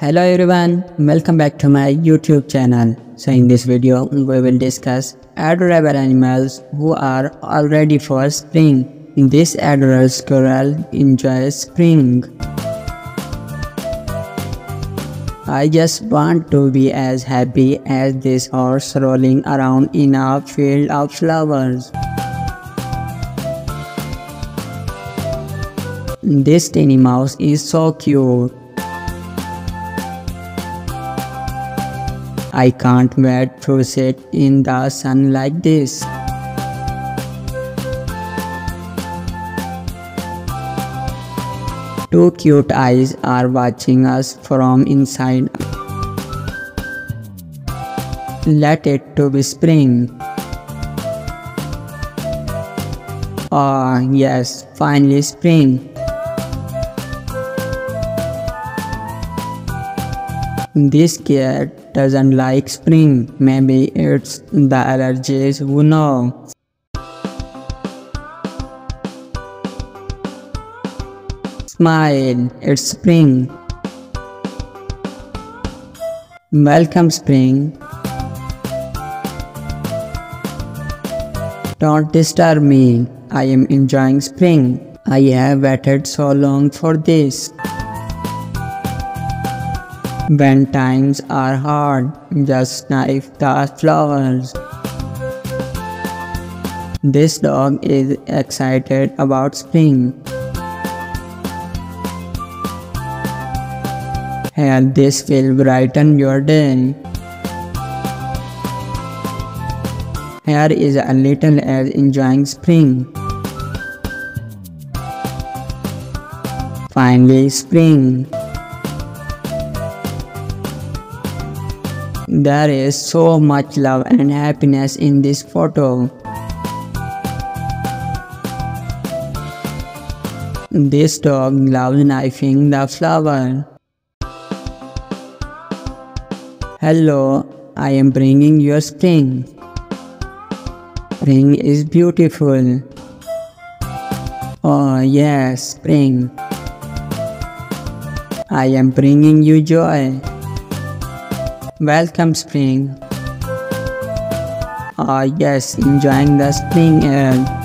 Hello everyone, welcome back to my YouTube channel. So in this video, we will discuss adorable animals who are already for spring. This adorable squirrel enjoys spring. I just want to be as happy as this horse rolling around in a field of flowers. This tiny mouse is so cute. I can't wait to sit in the sun like this. Two cute eyes are watching us from inside. Let it to be spring. Ah, yes, finally spring. This cat doesn't like spring. Maybe it's the allergies, who know? Smile, it's spring. Welcome spring. Don't disturb me. I am enjoying spring. I have waited so long for this. When times are hard, just knife the flowers. This dog is excited about spring. Here this will brighten your day. Here is a little as enjoying spring. Finally spring. There is so much love and happiness in this photo. This dog loves knifing the flower. Hello, I am bringing you spring. Spring is beautiful. Oh yes, spring. I am bringing you joy. Welcome spring. Ah yes, enjoying the spring air.